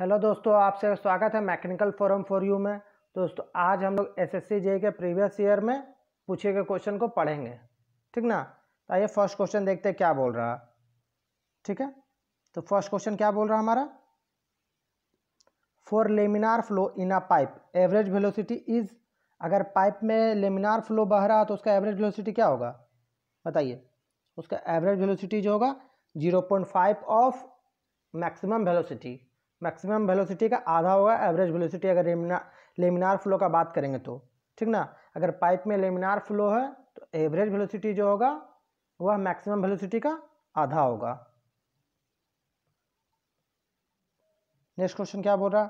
Hello दोस्तों, आपसे स्वागत है मैकेनिकल फोरम फॉर यू में। दोस्तों, आज हम लोग एस एस के प्रीवियस ईयर में पूछे गए क्वेश्चन को पढ़ेंगे। ठीक ना? तो आइए फ़र्स्ट क्वेश्चन देखते हैं क्या बोल रहा ठीक है? तो फ़र्स्ट क्वेश्चन क्या बोल रहा हमारा? For laminar flow in a pipe average velocity is अगर पाइप में लेमिनार फ्लो बह रहा तो उसका एवरेज वेलोसिटी क्या होगा? बताइए। उसका एवरेज वेलोसिटी जो होगा zero point five of maximum velocity maximum velocity का आधा होगा, एवरेज वेलोसिटी अगर लेमिनार लेमिनार फ्लो का बात करेंगे तो ठीक ना? अगर पाइप में लेमिनार फ्लो है तो एवरेज वेलोसिटी जो होगा, वह मैक्सिमम वेलोसिटी का आधा होगा। नेक्स्ट क्वेश्चन क्या बोल रहा?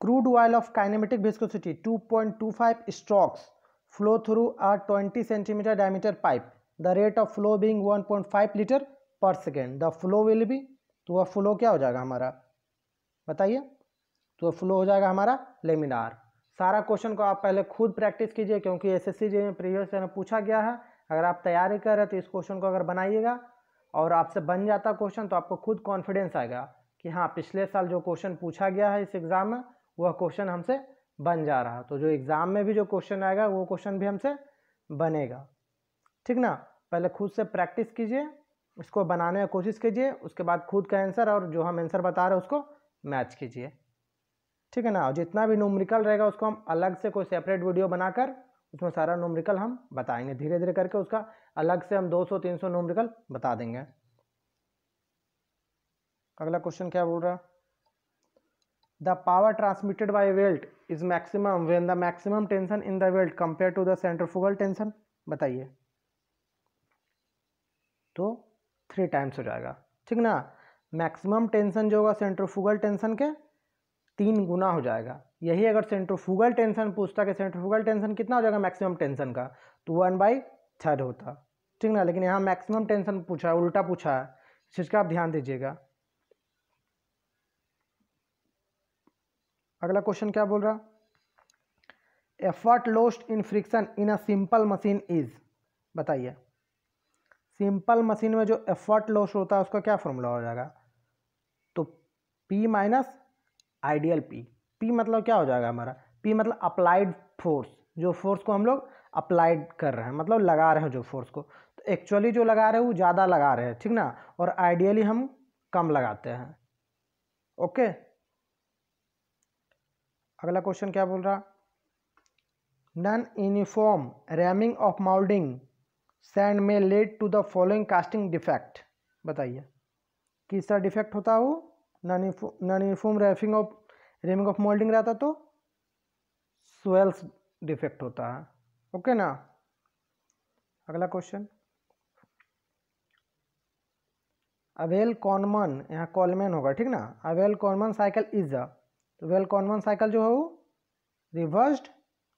Crude oil of kinematic viscosity 2.25 strokes flow through a 20 centimetre diameter pipe the rate of flow being 1.5 litre per second the flow will be तो वह फ्लो क्या हो जाएगा हमारा? बताइए। तो फ्लो हो जाएगा हमारा लेमिनार सारा क्वेश्चन को आप पहले खुद प्रैक्टिस कीजिए, क्योंकि एस एस में प्रीवियस में पूछा गया है। अगर आप तैयारी कर रहे हैं तो इस क्वेश्चन को अगर बनाइएगा, और आपसे बन जाता क्वेश्चन तो आपको खुद कॉन्फिडेंस आएगा कि हाँ पिछले साल जो क्वेश्चन पूछा गया है इस एग्ज़ाम में, वह क्वेश्चन हमसे बन जा रहा। तो जो एग्ज़ाम में भी जो क्वेश्चन आएगा, वो क्वेश्चन भी हमसे बनेगा। ठीक ना? पहले खुद से प्रैक्टिस कीजिए, इसको बनाने की कोशिश कीजिए, उसके बाद खुद का आंसर और जो हम आंसर बता रहे हैं, उसको मैच कीजिए। ठीक है ना? जितना भी नोमरिकल रहेगा, उसको हम अलग से कोई सेपरेट वीडियो बनाकर, उसमें सारा नोमरिकल हम बताएँगे। धीरे धीरे करके उसका अलग से हम 200-300 नोमरिकल बता देंगे। अगला क्वेश्चन क्या बोल रहा? The power transmitted by belt is maximum when the maximum tension in the belt compare to the centrifugal tension बताइए। तो थ्री टाइम्स हो जाएगा। ठीक ना? मैक्सिमम टेंशन जो होगा सेंट्रोफुगल टेंशन के तीन गुना हो जाएगा। यही अगर सेंट्रोफुगल टेंशन पूछता कि सेंट्रोफुगल टेंशन कितना हो जाएगा मैक्सिमम टेंशन का तो वन बाई थर्ड होता। ठीक ना? लेकिन यहाँ मैक्सिमम टेंशन पूछा है, उल्टा पूछा है, इस चीज़ का आप ध्यान दीजिएगा। अगला क्वेश्चन क्या बोल रहा? Effort lost in friction in a simple machine is, बताइए। सिंपल मशीन में जो एफर्ट लॉस होता है, उसका क्या फॉर्मूला हो जाएगा? P minus ideal P P मतलब क्या हो जाएगा हमारा? पी मतलब अप्लाइड फोर्स जो फोर्स को हम लोग अप्लाइड कर रहे हैं मतलब लगा रहे हैं जो फोर्स को। तो एक्चुअली जो लगा रहे हैं, वो ज़्यादा लगा रहे हैं, ठीक ना? और आइडियली हम कम लगाते हैं। ओके अगला क्वेश्चन क्या बोल रहा? Non uniform ramming of moulding sand में led to the following casting defect बताइए। किस तरह डिफेक्ट होता है non uniform ramming of, ramming of moulding रहता तो स्वेल्स डिफेक्ट होता है। ओके ना? अगला क्वेश्चन। अवेल कॉनमन, यहाँ कॉलमैन होगा, ठीक ना? A Bell Coleman cycle is a तो वेल कॉनमन साइकिल जो है वो रिवर्स्ड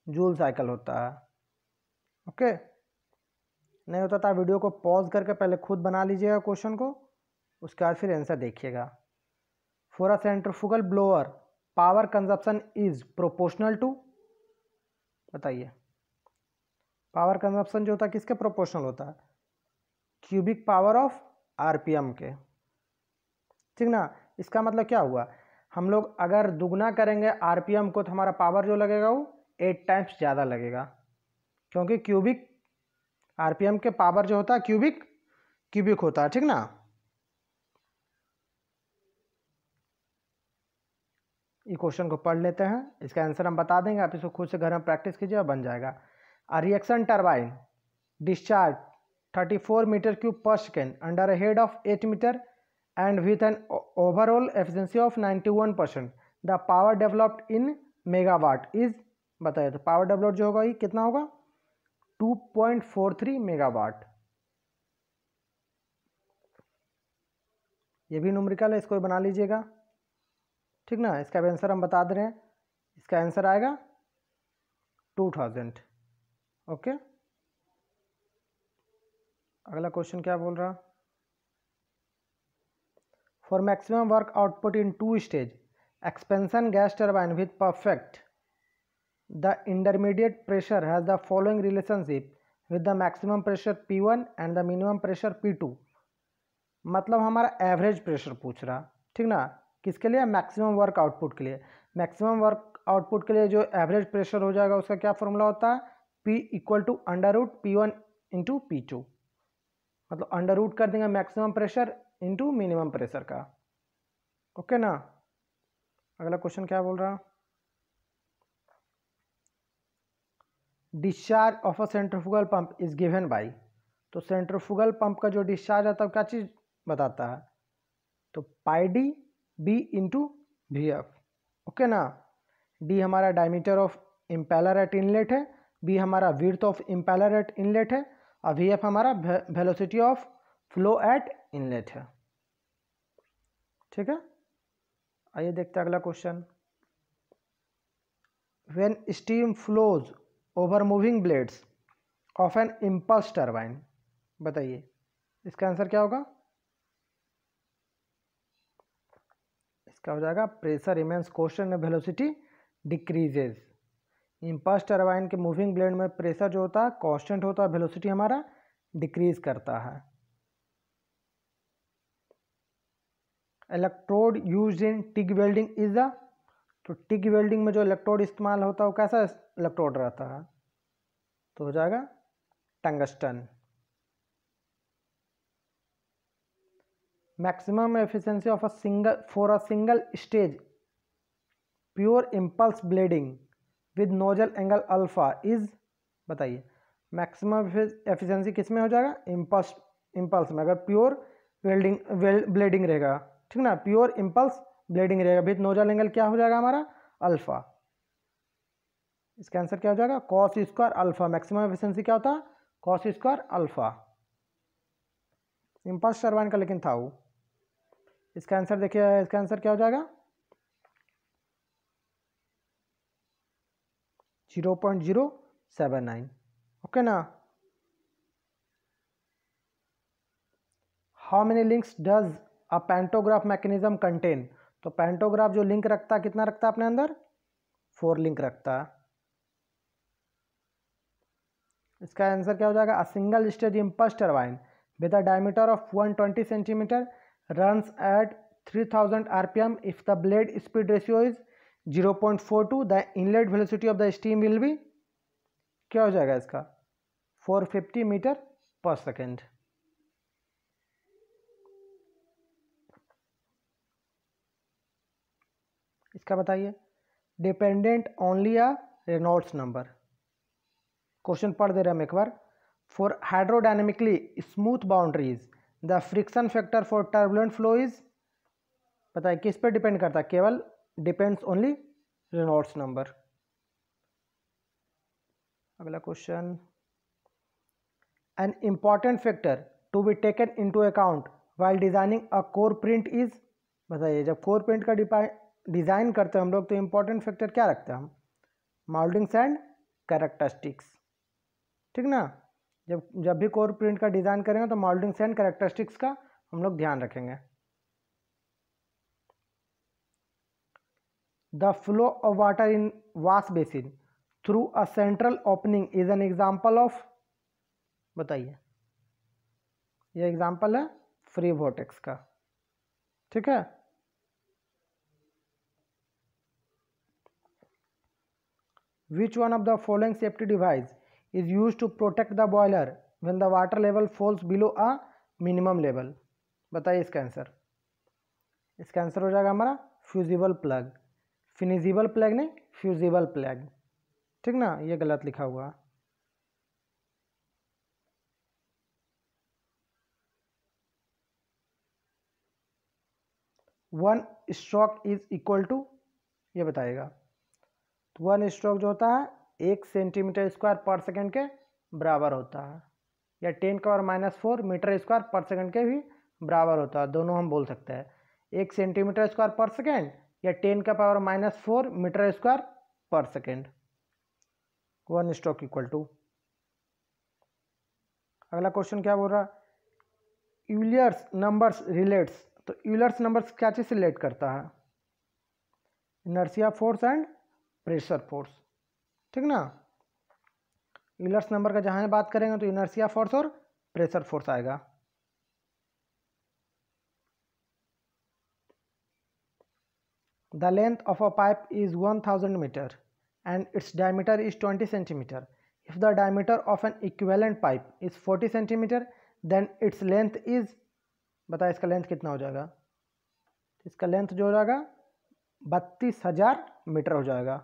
जूल साइकिल होता है। ओके? नहीं होता था वीडियो को पॉज करके पहले खुद बना लीजिएगा क्वेश्चन को, उसके बाद फिर आंसर देखिएगा। For a centrifugal blower power consumption is proportional to बताइए। पावर कंजप्शन जो होता है, किसके प्रोपोर्शनल होता है? क्यूबिक पावर ऑफ़ आरपीएम के। ठीक ना? इसका मतलब क्या हुआ? हम लोग अगर दुगना करेंगे आरपीएम को तो हमारा पावर जो लगेगा वो एट टाइम्स ज़्यादा लगेगा। क्योंकि क्यूबिक आरपीएम के पावर जो होता है, क्यूबिक क्यूबिक होता है, ठीक ना? ये क्वेश्चन को पढ़ लेते हैं। इसका आंसर हम बता देंगे। आप इसको खुद से घर में प्रैक्टिस कीजिए और बन जाएगा। A reaction turbine discharge 34 metre cube per second, under a head of 8 metre and with an overall efficiency of 91 percent. The power developed in megawatt is, बताइए तो पावर डेवलप्ड जो होगा, ये कितना होगा? 2.43 मेगावाट। ये भी नुमरिकल है, इसको बना लीजिएगा। ठीक ना? इसका भी आंसर हम बता दे रहे हैं। इसका आंसर आएगा टू थाउज़ेंड ओके अगला क्वेश्चन क्या बोल रहा? For maximum work output in two stage expansion gas turbine with perfect the intermediate pressure has the following relationship with the maximum pressure P1 and the minimum pressure P2 मतलब हमारा average pressure पूछ रहा, ठीक ना? किसके लिए? Maximum work output के लिए। मैक्सिमम वर्क आउटपुट के लिए जो एवरेज प्रेशर हो जाएगा, उसका क्या फॉर्मूला होता है? P equal to under root P one into P two मतलब अंडर रूट कर देंगे maximum pressure into minimum pressure का। ओके ना? अगला क्वेश्चन क्या बोल रहा? Discharge of a centrifugal pump is given by तो सेंट्रोफुगल पंप का जो डिस्चार्ज आता है क्या चीज़ बताता है? तो pi D B into V F okay ना? डी हमारा diameter of impeller at inlet है. बी हमारा width of impeller at inlet है. और वी एफ़ हमारा velocity of flow at inlet है. ठीक है? आइए देखते हैं अगला question when steam flows over moving blades of an impulse turbine. बताइए। इसका आंसर क्या होगा? इसका हो जाएगा। Pressure remains question velocity decreases impulse turbine के मूविंग ब्लेड में प्रेशर जो होता है कांस्टेंट होता है वेलोसिटी हमारा डिक्रीज करता है। Electrode used in TIG welding is the तो टिग वेल्डिंग में जो इलेक्ट्रोड इस्तेमाल होता है, वो कैसा इलेक्ट्रोड रहता है? तो हो जाएगा tungsten. Maximum efficiency of a single for a single stage pure impulse blading with nozzle angle alpha is बताइए मैक्सिमम एफिशिएंसी किसमें हो जाएगा? इम्पल्स इम्पल्स में, अगर प्योर वेल्डिंग ब्लेडिंग रहेगा, ठीक ना? प्योर इम्पल्स ब्लेडिंग रहेगा विद नोजल एंगल क्या हो जाएगा हमारा? अल्फ़ा इसका आंसर क्या हो जाएगा? Cos square alpha maximum efficiency क्या होता? है cos square alpha impulse turbine का लेकिन था वो। इसका आंसर देखिए, इसका आंसर क्या हो जाएगा? Zero point zero seven nine. Okay ना? How many links does a pantograph mechanism contain तो पेंटोग्राफ जो लिंक रखता है कितना रखता है अपने अंदर? फोर लिंक रखता। इसका आंसर क्या हो जाएगा? A single stage impulse turbine with a diameter of 120 centimetre runs at 3000 rpm if the blade speed ratio is 0.42 the inlet velocity of the steam will be, क्या हो जाएगा इसका? 450 मीटर पर सेकेंड इसका बताइए। Dependent only a Reynolds number question पढ़ दे रहे हम एक बार। For hydrodynamically smooth boundaries the friction factor for turbulent flow is बताइए किस पे डिपेंड करता है? केवल डिपेंड्स ओनली रेनॉल्ड्स नंबर। अगला question. An important factor to be taken into account while designing a core print is बताइए, जब core print का डिज़ाइन करते हैं हम लोग तो इम्पोर्टेंट फैक्टर क्या रखते हैं हम? माउल्डिंग्स एंड कैरेक्टरिस्टिक्स ठीक ना? जब जब भी कोर प्रिंट का डिज़ाइन करेंगे तो मॉल्डिंग एंड करेक्टरिस्टिक्स का हम लोग ध्यान रखेंगे। The flow of water in wash basin through a central opening is an example of, बताइए। ये एग्ज़ाम्पल है फ्री वोटेक्स का। ठीक है? Which one of the following safety device is used to protect the boiler when the water level falls below a minimum level. बताइए इसका answer इसका answer हो जाएगा हमारा फ्यूजिबल प्लग फिनिजिबल प्लग नहीं फ्यूजिबल प्लग ठीक ना? ये गलत लिखा हुआ. One stroke is equal to ये बताएगा. तो वन स्ट्रोक जो होता है एक सेंटीमीटर स्क्वायर पर सेकंड के बराबर होता है। या टेन का power minus four metre square per second के भी बराबर होता है। दोनों हम बोल सकते हैं। एक सेंटीमीटर स्क्वायर पर सेकंड या टेन का power minus four metre square पर second. One stoke equal to. अगला क्वेश्चन क्या बोल रहा यूलियर्स नंबर्स रिलेट्स। तो यूलर्स नंबर्स क्या चीज़ रिलेट करता है? Inertia force and pressure force. ठीक ना? इलर्स नंबर का जहाँ बात करेंगे तो इनर्सिया फोर्स और प्रेशर फोर्स आएगा। The length of a pipe is one thousand metre and its diameter is twenty centimetre if the diameter of an equivalent pipe is forty centimetre then its length is बताए इसका length कितना हो जाएगा? इसका length जो हो जाएगा? बत्तीस हज़ार मीटर हो जाएगा।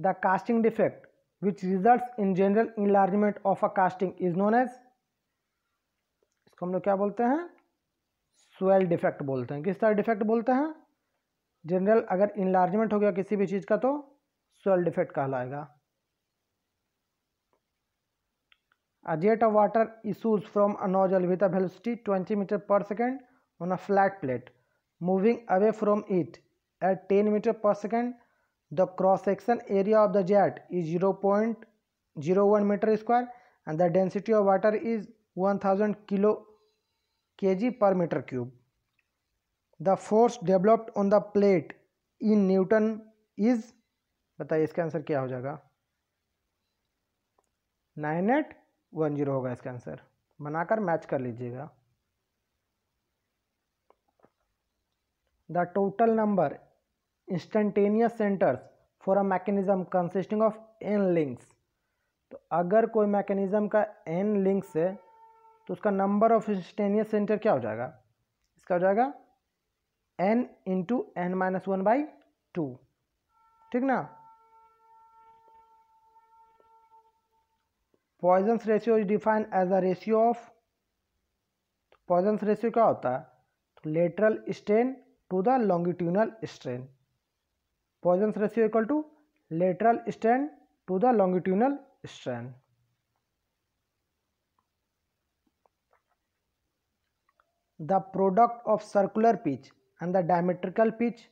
The casting defect which result in general enlargement of a casting is known as इसको हम लोग क्या बोलते हैं? स्वेल डिफेक्ट बोलते हैं। किस तरह डिफेक्ट बोलते हैं? जनरल अगर इनलार्जमेंट हो गया किसी भी चीज़ का तो स्वेल डिफेक्ट कहलाएगा। A jet of water issues from a nozzle with a velocity 20 meter per second on a flat plate. Moving away from it at 10 meter per second, the cross section area of the jet is 0.01 meter square and the density of water is 1000 kilo kg per meter cube. The force developed on the plate in Newton is बताइए इसका answer क्या हो जाएगा nine eight one zero होगा इसका answer बनाकर match कर लीजिएगा the total number instantaneous centres for a mechanism consisting of N links तो अगर कोई मैकेनिज्म का एन लिंक्स है तो उसका नंबर ऑफ़ इंस्टेनियस सेंटर क्या हो जाएगा? इसका हो जाएगा N into N minus one by two ठीक ना? Poisson's ratio is defined as a ratio of Poisson's ratio क्या होता है? तो lateral strain to the longitudinal strain Poisson's ratio equal to lateral strain to the longitudinal strain the product of circular pitch and the diametrical pitch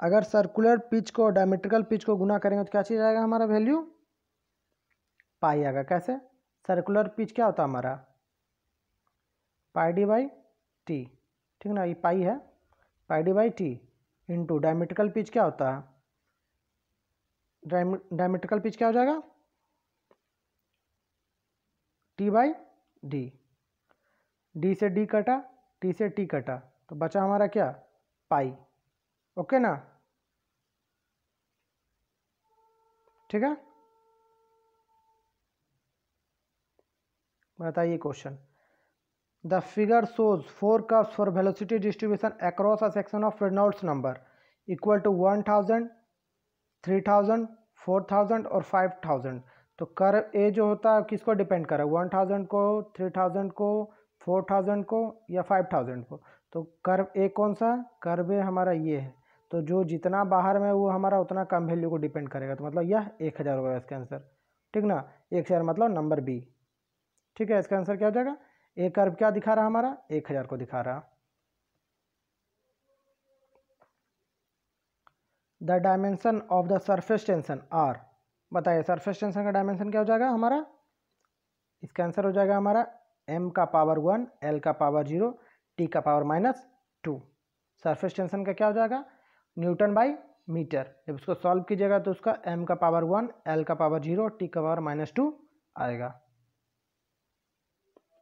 अगर circular pitch को diametrical pitch को गुना करेंगे तो क्या चीज़ आएगा हमारा वैल्यू पाई आएगा। कैसे? सर्कुलर पिच क्या होता है हमारा? पाई डी बाई टी ठीक ना? ये पाई है। Pi D by T into diametrical pitch क्या होता है? डायमेट्रिकल पिच क्या हो जाएगा? टी बाई डी डी से डी कटा टी से टी कटा तो बचा हमारा क्या? पाई ओके ना? ठीक है? बताइए question the figure shows four curves for velocity distribution across a section of Reynolds number equal to one thousand three thousand four thousand और फाइव थाउज़ेंड तो कर्व ए जो होता है, किसको डिपेंड करे? वन थाउज़ेंड को थ्री थाउज़ेंड को four thousand को, या फाइव थाउज़ेंड को? तो कर्व ए कौन सा? कर्व ए हमारा ये है। तो जो जितना बाहर में वो हमारा उतना कम वैल्यू को डिपेंड करेगा। तो मतलब यह एक हज़ार होगा इसका आंसर ठीक ना? एक हज़ार मतलब नंबर बी ठीक है, इसका आंसर क्या हो जाएगा? ए कर्व क्या दिखा रहा हमारा? एक हज़ार को दिखा रहा। The dimension of the surface tension are बताइए सरफेस टेंशन का डायमेंशन क्या हो जाएगा हमारा? इसका आंसर हो जाएगा हमारा एम का पावर वन एल का पावर ज़ीरो टी का power minus two surface tension का क्या हो जाएगा? न्यूटन बाई मीटर जब उसको सॉल्व कीजिएगा तो उसका एम का पावर वन एल का पावर ज़ीरो टी का पावर माइनस टू आएगा।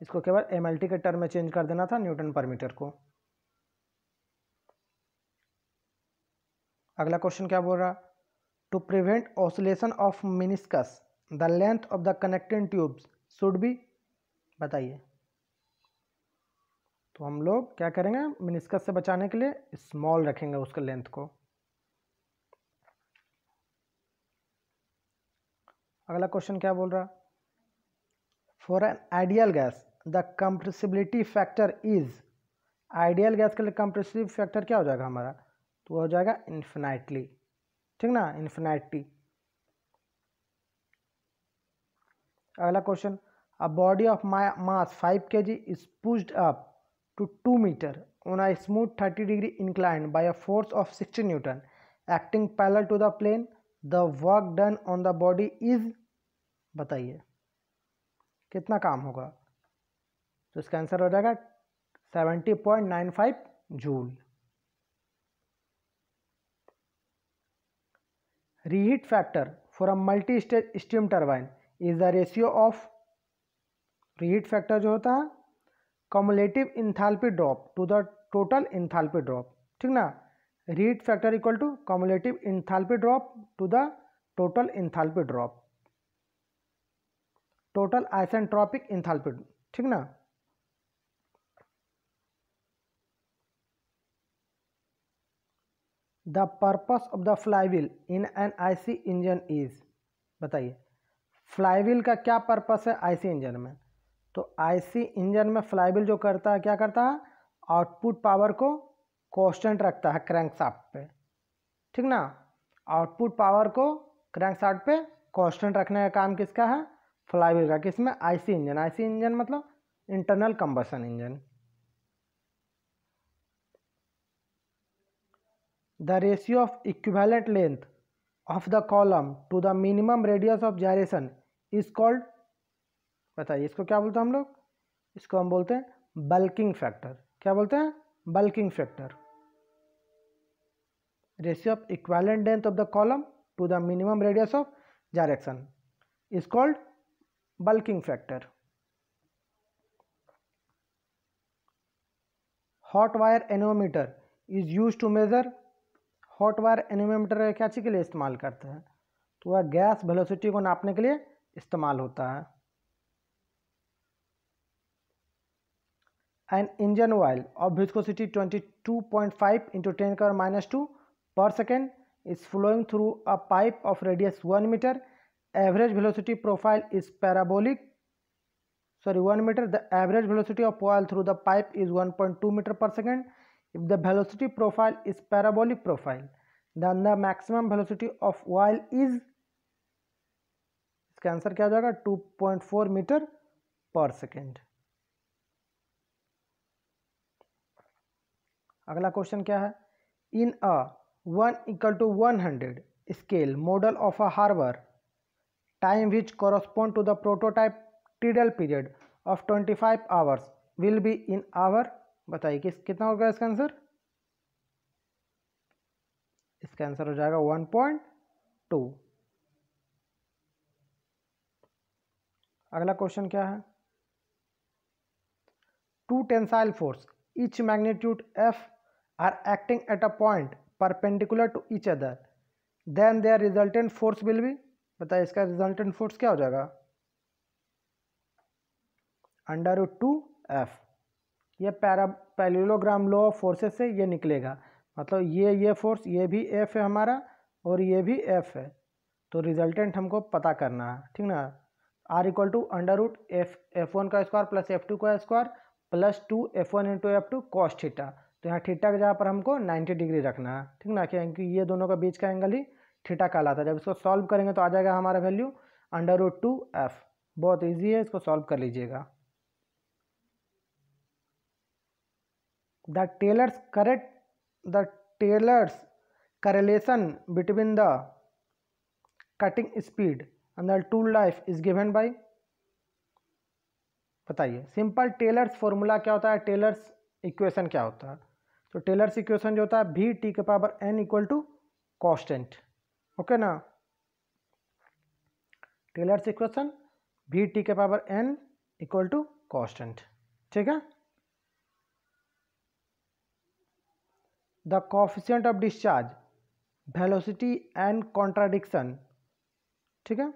इसको केवल एम एल टी के टर्म में चेंज कर देना था न्यूटन पर मीटर को। अगला क्वेश्चन क्या बोल रहा? To prevent oscillation of meniscus the length of the connecting tubes should be बताइए। तो हम लोग क्या करेंगे? मिनिस्कस से बचाने के लिए स्मॉल रखेंगे उसके लेंथ को। अगला क्वेश्चन क्या बोल रहा? For an ideal gas the compressibility factor is. Ideal gas के लिए कंप्रेसिव फैक्टर क्या हो जाएगा हमारा? तो वह हो जाएगा इन्फिनाइटली ठीक ना? इन्फिनाइटली अगला question a body of my mass five K G is pushed up to two metre on a smooth thirty degree incline by a force of sixty newton acting parallel to the plane the work done on the body is बताइए, कितना काम होगा? तो इसका answer हो जाएगा 70.95 joule. Reheat factor for a multi-stage steam turbine is the ratio of reheat factor जो होता है cumulative enthalpy drop to the total enthalpy drop ठीक ना? Read factor equal to cumulative enthalpy drop to the total enthalpy drop total isentropic enthalpy ठीक ना? The purpose of the flywheel in an IC engine is बताइए। Flywheel का क्या purpose है IC engine में? तो आईसी इंजन में flywheel जो करता है, क्या करता है? आउटपुट पावर को कॉन्स्टेंट रखता है क्रैंक पे। ठीक ना? आउटपुट पावर को क्रैंक पे कॉन्स्टेंट रखने का काम किसका है? फ्लाईविल का, किसमें? आईसी इंजन आईसी इंजन मतलब internal combustion engine the ratio of equivalent length of the column to the minimum radius of gyration is called, बताइए, इसको क्या बोलते हैं हम लोग? इसको हम बोलते हैं बल्किंग फैक्टर क्या बोलते हैं? Buckling factor ratio of equivalent length of the column to the minimum radius of direction is called buckling factor hot wire anemometer is use to measure hot wire anemometer क्या चीज़ के लिए इस्तेमाल करते हैं तो वह गैस वेलोसिटी को नापने के लिए इस्तेमाल होता है। And engine oil of viscosity 22.5 into ten कर minus two per second is flowing through a pipe of radius one meter average velocity profile is parabolic sorry sorry 1 meter. The average velocity of oil through the pipe is 1.2 meter per second. If the velocity profile is parabolic profile, then the maximum velocity of oil is, इसका answer क्या हो जाएगा? 2.4 metre per second अगला question क्या है? In a one equal to one hundred scale model of a harbour time which correspond to the prototype tidal period of 25 hours will be in hour बताइए किस, कितना होगा इसका आंसर? इसका answer हो जाएगा वन पॉइंट टू। अगला question क्या है? Two tensile force each magnitude F R acting at a point perpendicular to each other then their resultant force will be बताइए इसका रिजल्टेंट फोर्स क्या हो जाएगा? अंडर टू एफ़ ये para parallelogram law of forces से ये निकलेगा। मतलब ये ये फोर्स, ये भी एफ़ है हमारा और ये भी एफ़ है। तो रिजल्टेंट हमको पता करना है, ठीक ना? R equal to under root F F one का स्क्वायर प्लस एफ़ टू का square plus two F one into F two cos theta तो यहाँ थीटा के जगह पर हमको 90 डिग्री रखना है, ठीक ना? क्योंकि ये दोनों का बीच का एंगल ही थीटा कहलाता है। जब इसको सॉल्व करेंगे तो आ जाएगा हमारा value under root two F बहुत ईजी है, इसको सॉल्व कर लीजिएगा। The Taylor's correct the Taylor's correlation between the cutting speed and the tool life is given by, बताइए सिंपल टेलर्स फॉर्मूला क्या होता है टेलर्स इक्वेशन क्या होता है? तो टेलर्स इक्वेशन जो होता है भी टी के power N equal to constant okay ना? टेलर्स इक्वेशन भी टी के power N equal to constant ठीक है? The coefficient of discharge velocity and contradiction ठीक है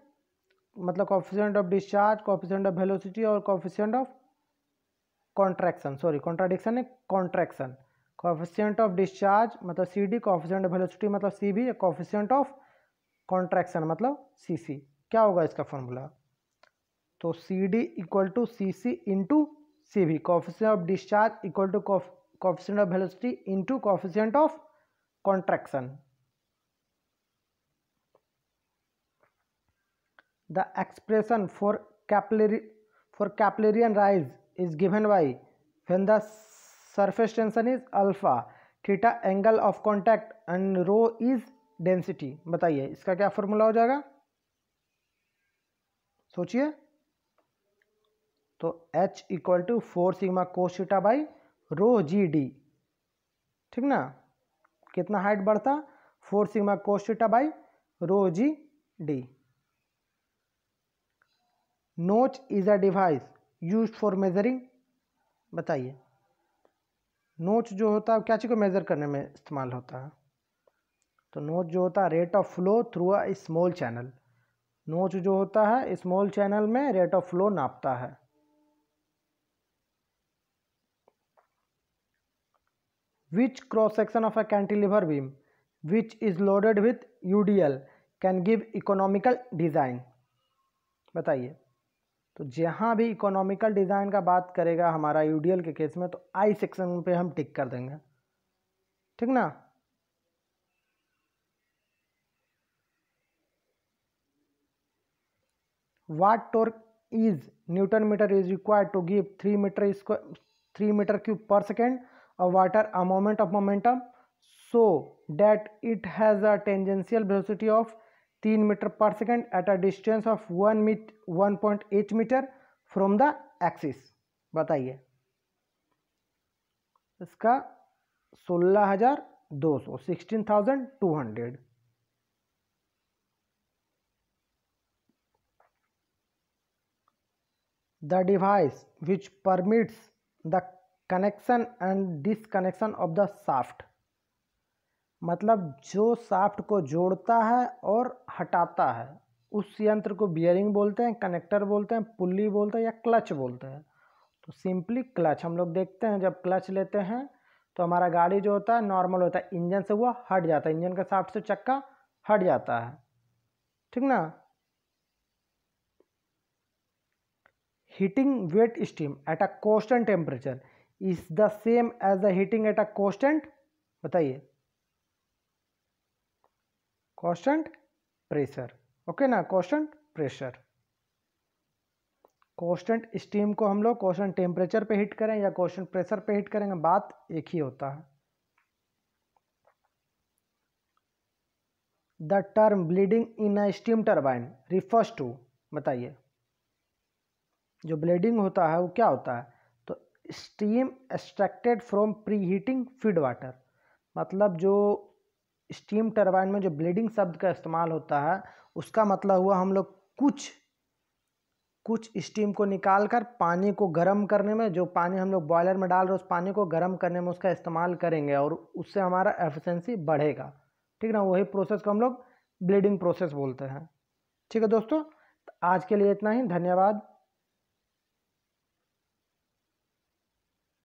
मतलब coefficient of discharge coefficient of velocity और coefficient of contraction sorry contradiction है contraction coefficient of discharge मतलब C D coefficient of velocity मतलब C V coefficient of contraction मतलब सी सी क्या होगा इसका फॉर्मूला तो C D equal to C C into C V coefficient of discharge equal to coefficient of velocity into coefficient of contraction. The expression for capillary for Capillarian rise is given by when the surface tension is alpha, theta angle of contact and rho is density. बताइए इसका क्या formula हो जाएगा सोचिए तो H equal to four sigma cos theta by rho G D ठीक ना? कितना हाइट बढ़ता? Four sigma cos theta by rho G D notch is a device use for measuring बताइए। नोच जो होता है क्या चीज़ को मेज़र करने में इस्तेमाल होता? है तो नोच जो होता है rate of flow through a small channel notch जो होता है स्मॉल चैनल में रेट ऑफ़ फ्लो नापता है। which cross section of a cantilever beam, which is loaded with udl can give economical design बताइए। तो जहाँ भी इकोनॉमिकल डिज़ाइन का बात करेगा हमारा यू डी एल के केस में तो आई सेक्शन पे हम टिक कर देंगे। ठीक ना? What torque is newton meter is required to give three meter square three meter cube per second water a moment of momentum so that it has a tangential velocity of 3 meter per second at a distance of 1 meet 1.8 meter from the axis बताइए इसका सोलह हज़ार दो सौ sixteen thousand two hundred the device which permits the connection and disconnection of the shaft मतलब जो soft को जोड़ता है और हटाता है, उस यंत्र को बियरिंग बोलते हैं कनेक्टर बोलते हैं पुल्ली बोलते हैं या क्लच बोलते हैं। तो सिंपली क्लच हम लोग देखते हैं, जब क्लच लेते हैं तो हमारा गाड़ी जो होता है नॉर्मल होता है, इंजन से हुआ हट जाता है, इंजन का साफ्ट से चक्का हट जाता है। ठीक ना? Heating wet steam at a constant temperature. Is the same as the heating at a constant बताइए। कॉन्स्टेंट प्रेशर ओके ना? कॉन्स्टेंट प्रेशर कॉन्स्टेंट स्टीम को हम लोग कॉन्स्टेंट टेम्परेचर पे हीट करें या कॉन्स्टेंट प्रेशर पे हीट करेंगे, बात एक ही होता है। The term bleeding in a steam turbine refers to बताइए। जो ब्लीडिंग होता है, वो क्या होता है? Steam extracted from preheating feed water मतलब जो स्टीम टरबाइन में जो ब्लीडिंग शब्द का इस्तेमाल होता है, उसका मतलब हुआ हम लोग कुछ कुछ स्टीम को निकाल कर पानी को गर्म करने में, जो पानी हम लोग बॉयलर में डाल रहे उस पानी को गर्म करने में उसका इस्तेमाल करेंगे और उससे हमारा एफिशिएंसी बढ़ेगा। ठीक ना? वही प्रोसेस को हम लोग ब्लीडिंग प्रोसेस बोलते हैं। ठीक है दोस्तों? आज के लिए इतना ही। धन्यवाद।